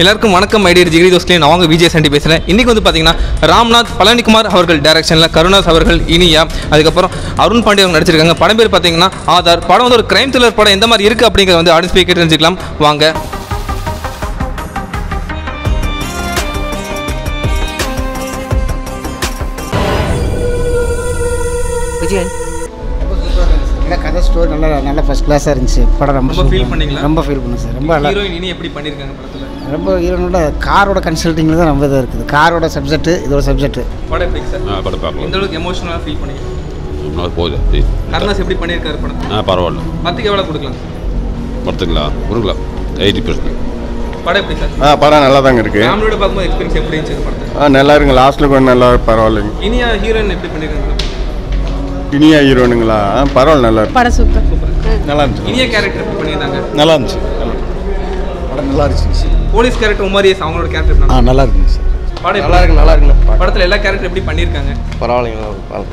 எல்லாருக்கும் வணக்கம் ஐடியர் ஜிகிரி தோஸ்லே நான் அவங்க விஜய் சண்டி பேசுகிறேன் இன்றைக்கி வந்து பார்த்தீங்கன்னா ராம்நாத் பழனிக்குமார் அவர்கள் டைரக்ஷனில் கருணாஸ் அவர்கள் இனியா அதுக்கப்புறம் அருண் பாண்டிய அவங்க நடிச்சிருக்காங்க. படம் பேர் பார்த்தீங்கன்னா ஆதார். படம் வந்து ஒரு கிரைம் த்ரில்லர் படம். எந்த மாதிரி இருக்குது அப்படிங்கிறத வந்து ஆடியன்ஸ் போய் கேட்டு தெரிஞ்சுக்கலாம். வாங்க. விஜயன் இல்லை கதை ஸ்டோரி நல்லா நல்லா ஃபஸ்ட் கிளாஸாக இருந்துச்சு. படம் ரொம்ப super. பண்ணீங்களா? ரொம்ப ஃபீல் பண்ணேன் சார். ரொம்ப நல்லா ஹீரோயின் இனி எப்படி பண்ணியிருக்காங்க படத்தில்? ரொம்ப ஹீரோனோட காரோட கன்சல்ட்டிங்கில் தான் ரொம்ப இதாக இருக்குது. காரோட சப்ஜெக்ட் இதோட சப்ஜெக்ட் படம் எப்படி சார்? படம் பார்க்கலாம். எந்த அளவுக்கு எமோஷனலாக ஃபீல் போகுது. அப்படி கருணாஸ் எப்படி பண்ணியிருக்காரு படம் ஆ பரவாயில்ல. பத்துக்கு எவ்வளோ கொடுக்கலாம் படுத்துங்களா கொடுக்கலாம். எயிட்டி பர்சன்ட் படம் எப்படி சார்? ஆ படம் நல்லா தாங்க இருக்கு. ஃபேமிலியோட பார்க்கும்போது எக்ஸ்பீரியன்ஸ் எப்படி இருந்துச்சு ஆ நல்லா இருங்க லாஸ்ட்டில் கொஞ்சம் நல்லா பரவாயில்லைங்க. இனியா ஹீரோயின் எப்படி பண்ணியிருக்காங்க இனியா ஹீரோனுங்களா பரவாயில்ல நல்லா இருக்கு. படம் சூப்பர். நல்லா இருந்துச்சு. இனியா கேரக்டர் எப்படி பண்ணியிருந்தாங்க? நல்லா இருந்துச்சு. படம் நல்லா இருந்துச்சு. போலீஸ் கேரக்டர் உமாரியஸ் அவங்களோட கேரக்டர் ஆ நல்லா இருக்குங்க சார் படம் நல்லா இருக்கு நல்லா இருக்குண்ணா படத்துல எல்லா கேரக்டர் எப்படி பண்ணியிருக்காங்க? பரவாயில்லைங்க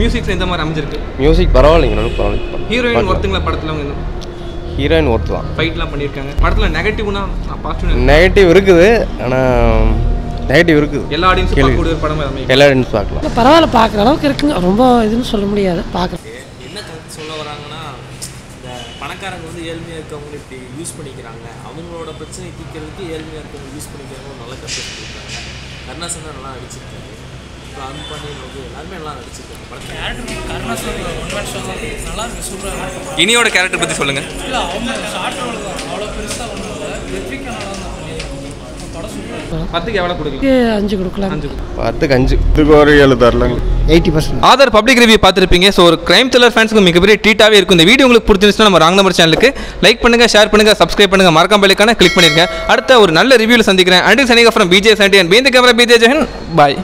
மியூசிக்ஸ் இந்த மாதிரி அமைஞ்சிருக்கு? மியூசிக் பரவாயில்லைங்க நல்லா பரவாயில்ல ஹீரோயின் ஒருத்தங்களா படத்துல அவங்க ஹீரோயின் ஒர்த்து தான். ஃபைட்லாம் பண்ணியிருக்காங்க. படத்துல நெகட்டிவ்னா பாசிட்டிவ் நெகட்டிவ் இருக்குது ஆனால் நெகட்டிவ் இருக்குது. எல்லா ஆடியன்ஸும் பார்க்கக்கூடிய ஒரு படம் எல்லாமே எல்லா இடமும் பார்க்கலாம். இல்லை பரவாயில்ல பார்க்குற அளவுக்கு இருக்குங்க. ரொம்ப இதுன்னு சொல்ல முடியாது. பார்க்குறேன் என்ன கருத்து சொல்ல வராங்கன்னா இந்த பணக்காரங்க வந்து ஏழ்மையாக இருக்கவங்க இப்படி யூஸ் பண்ணிக்கிறாங்க. அவங்களோட பிரச்சனை தீர்க்கிறதுக்கு ஏழ்மையாக இருக்கவங்க யூஸ் பண்ணிக்கிறாங்க. ஒரு நல்ல கருத்து சொல்லியிருக்காங்க. கருணாசன் தான் நல்லா நடிச்சிருக்காரு. பாண்டியன் வந்து எல்லாருமே நல்லா நடிச்சிருக்காங்க. படத்தில். இனியோட கேரக்டர் பத்தி சொல்லுங்க. பத்துக்கு எவ்வளவு கொடுக்கலாம்? அஞ்சு கொடுக்கலாம். அஞ்சு பத்துக்கு அஞ்சு. இதுக்கு ஒரு ஏழு தரலங்க. Eighty percent. Aadhaar public review பார்த்துருப்பீங்க. ஸோ ஒரு கிரைம் த்ரில்லர் ஃபேன்ஸுக்கு மிகப்பெரிய ட்ரீட்டாகவே இருக்கும். இந்த வீடியோ உங்களுக்கு பிடிச்சிருந்துச்சுன்னா நம்ம ராங் நம்பர் சேனலுக்கு லைக் பண்ணுங்க ஷேர் பண்ணுங்க சப்ஸ்கிரைப் பண்ணுங்க. மறக்காம பெல்லைக்கான கிளிக் பண்ணிருங்க. அடுத்த ஒரு நல்ல ரிவ்யூவில் சந்திக்கிறேன். Until Sanika from PJ Chandi and behind camera PJ Jegan bye